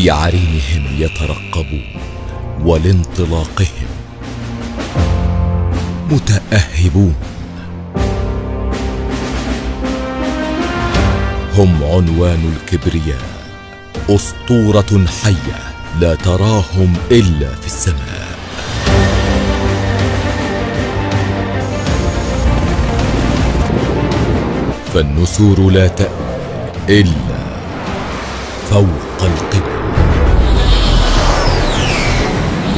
في عرينهم يترقبون ولانطلاقهم. متأهبون. هم عنوان الكبرياء. أسطورة حية لا تراهم إلا في السماء. فالنسور لا تأوي إلا فوق القبل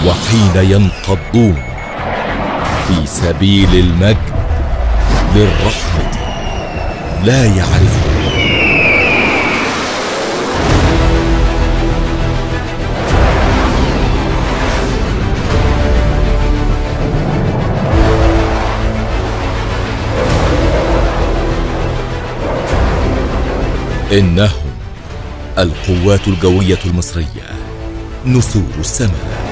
وحين ينقضون في سبيل المجد للرحمة لا يعرفون. إنهم القوات الجوية المصرية. نسور السماء.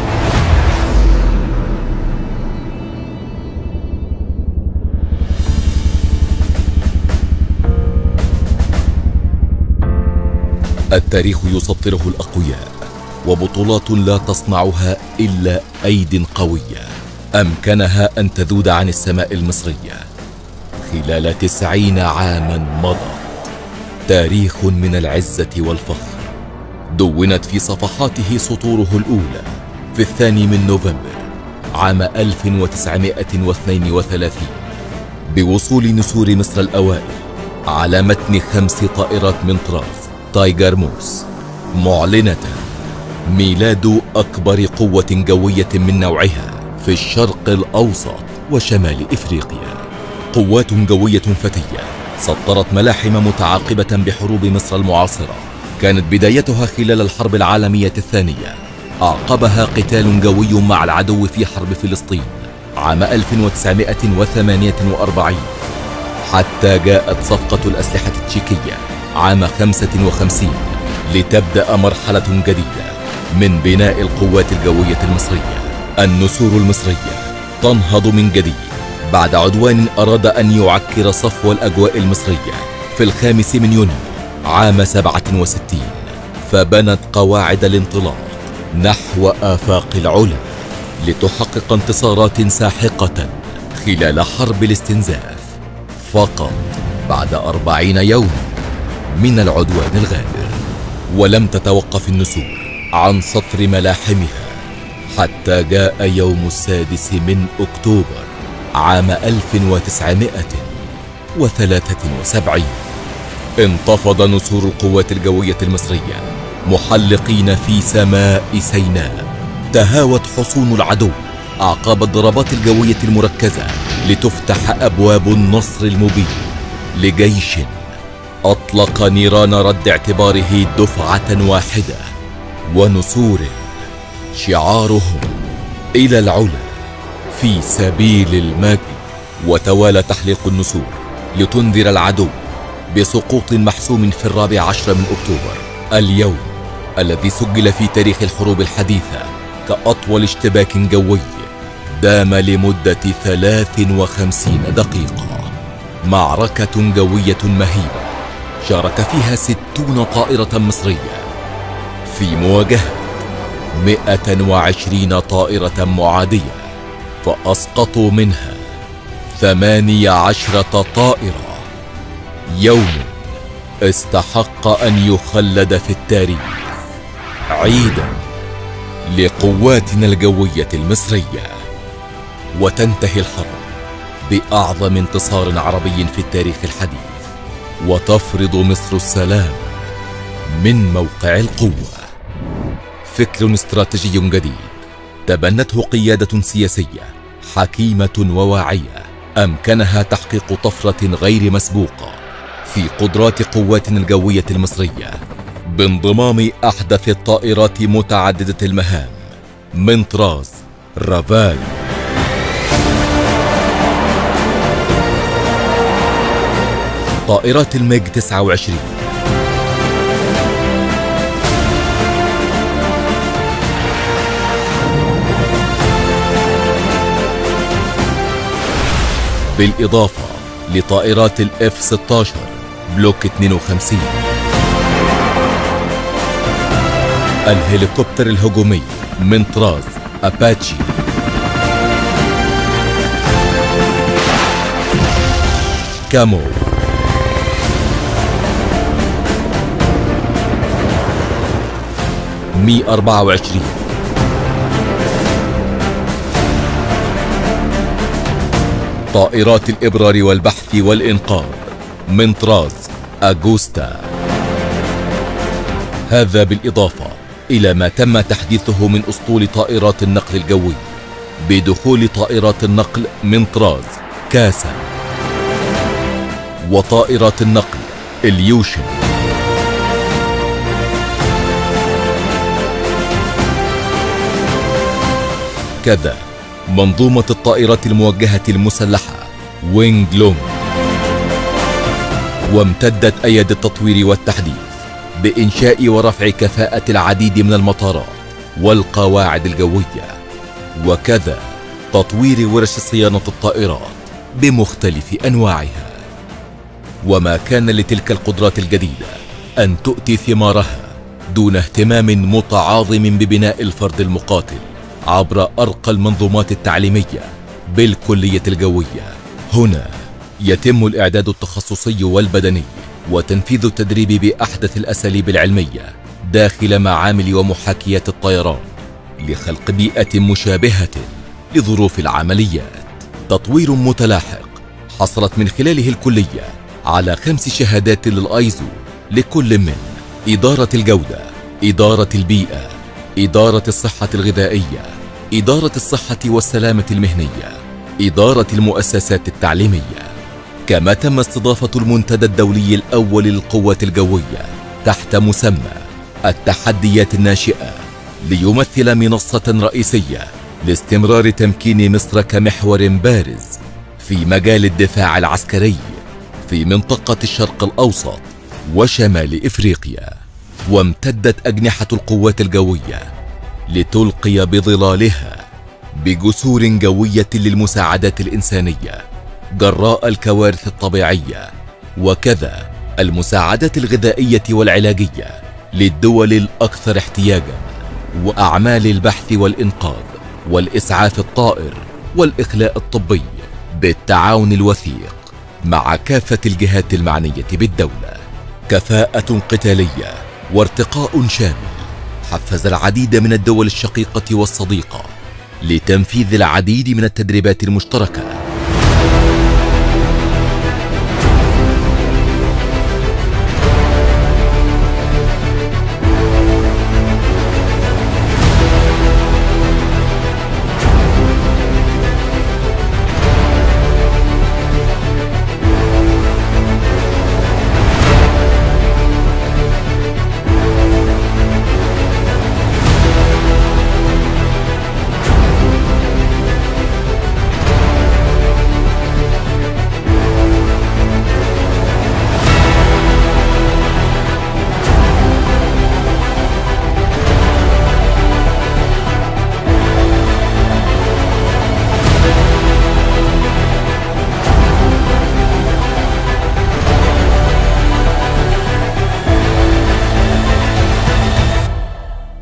التاريخ يسطره الأقوياء وبطولات لا تصنعها إلا أيد قوية. أمكنها أن تذود عن السماء المصرية. خلال تسعين عاما مضت تاريخ من العزة والفخر. دونت في صفحاته سطوره الأولى في الثاني من نوفمبر عام 1932 بوصول نسور مصر الأوائل على متن خمس طائرات من طراز. Tiger Moth. معلنة ميلاد أكبر قوة جوية من نوعها في الشرق الأوسط وشمال إفريقيا. قوات جوية فتية سطرت ملاحم متعاقبة بحروب مصر المعاصرة. كانت بدايتها خلال الحرب العالمية الثانية. أعقبها قتال جوي مع العدو في حرب فلسطين عام 1948 حتى جاءت صفقة الأسلحة التشيكية عام 55 لتبدأ مرحلة جديدة من بناء القوات الجوية المصرية. النسور المصرية تنهض من جديد بعد عدوان أراد أن يعكر صفو الأجواء المصرية في الخامس من يونيو عام 67 فبنت قواعد الانطلاق نحو آفاق العلا لتحقق انتصارات ساحقة خلال حرب الاستنزاف. فقط بعد أربعين يوما من العدوان الغابر ولم تتوقف النسور عن سطر ملاحمها حتى جاء يوم السادس من أكتوبر عام 1973 انتفض نسور القوات الجوية المصرية محلقين في سماء سيناء. تهاوت حصون العدو أعقاب الضربات الجوية المركزة لتفتح أبواب النصر المبين لجيش أطلق نيران رد اعتباره دفعة واحدة ونسور شعارهم إلى العلا في سبيل المجد وتوالى تحليق النسور لتنذر العدو بسقوط محسوم في الرابع عشر من أكتوبر اليوم الذي سجل في تاريخ الحروب الحديثة كأطول اشتباك جوي دام لمدة 53 دقيقة معركة جوية مهيبة. شارك فيها ستون طائرة مصرية. في مواجهة 120 طائرة معادية فأسقطوا منها ثمانية عشرة طائرة. يوم استحق أن يخلد في التاريخ. عيدا لقواتنا الجوية المصرية. وتنتهي الحرب بأعظم انتصار عربي في التاريخ الحديث. وتفرض مصر السلام من موقع القوة. فكر استراتيجي جديد. تبنته قيادة سياسية حكيمة وواعية. أمكنها تحقيق طفرة غير مسبوقة في قدرات قواتنا الجوية المصرية بانضمام أحدث الطائرات متعددة المهام. من طراز رافال. طائرات الميج 29 بالإضافة لطائرات ال F 16 Block 52 الهليكوبتر الهجومي من طراز أباتشي. كاموف. مي 24 طائرات الإبرار والبحث والإنقاذ من طراز أغوستا. هذا بالإضافة إلى ما تم تحديثه من أسطول طائرات النقل الجوي بدخول طائرات النقل من طراز كاسا. وطائرات النقل اليوشن. كذا منظومة الطائرات الموجهة المسلحة وينج لونج وامتدت أيادي التطوير والتحديث بإنشاء ورفع كفاءة العديد من المطارات والقواعد الجوية. وكذا تطوير ورش صيانة الطائرات بمختلف أنواعها. وما كان لتلك القدرات الجديدة أن تؤتي ثمارها دون اهتمام متعاظم ببناء الفرد المقاتل. عبر أرقى المنظومات التعليمية بالكلية الجوية. هنا يتم الإعداد التخصصي والبدني وتنفيذ التدريب بأحدث الأساليب العلمية داخل معامل ومحاكيات الطيران لخلق بيئة مشابهة لظروف العمليات. تطوير متلاحق حصلت من خلاله الكلية على خمس شهادات للأيزو لكل من إدارة الجودة إدارة البيئة إدارة الصحة الغذائية إدارة الصحة والسلامة المهنية إدارة المؤسسات التعليمية. كما تم استضافة المنتدى الدولي الأول للقوات الجوية تحت مسمى التحديات الناشئة ليمثل منصة رئيسية لاستمرار تمكين مصر كمحور بارز في مجال الدفاع العسكري في منطقة الشرق الأوسط وشمال إفريقيا. وامتدت أجنحة القوات الجوية لتلقي بظلالها بجسور جوية للمساعدات الإنسانية جراء الكوارث الطبيعية وكذا المساعدات الغذائية والعلاجية للدول الأكثر احتياجا وأعمال البحث والإنقاذ والإسعاف الطائر والإخلاء الطبي بالتعاون الوثيق مع كافة الجهات المعنية بالدولة. كفاءة قتالية وارتقاء شامل حفز العديد من الدول الشقيقة والصديقة لتنفيذ العديد من التدريبات المشتركة.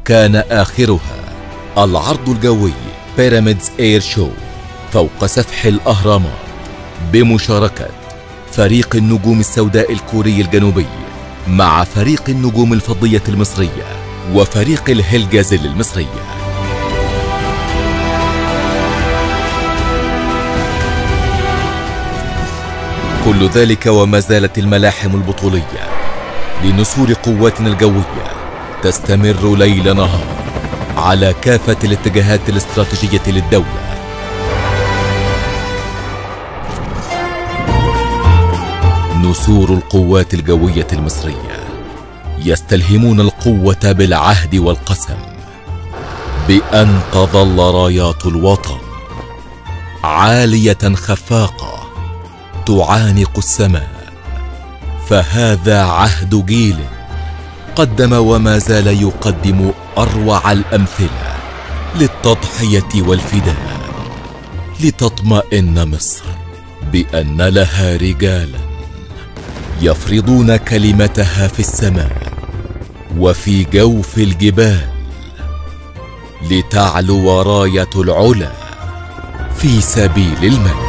كان آخرها. العرض الجوي بيراميدز اير شو فوق سفح الأهرامات. بمشاركة فريق النجوم السوداء الكوري الجنوبي مع فريق النجوم الفضية المصرية وفريق الهلجازل المصرية كل ذلك وما زالت الملاحم البطولية لنسور قواتنا الجوية. تستمر ليل نهار على كافة الاتجاهات الاستراتيجية للدولة. نسور القوات الجوية المصرية يستلهمون القوة بالعهد والقسم بأن تظل رايات الوطن عالية خفاقة تعانق السماء. فهذا عهد جيل قدم وما زال يقدم أروع الأمثلة للتضحية والفداء لتطمئن مصر بأن لها رجالا يفرضون كلمتها في السماء وفي جوف الجبال لتعلو رايه العلا في سبيل المجد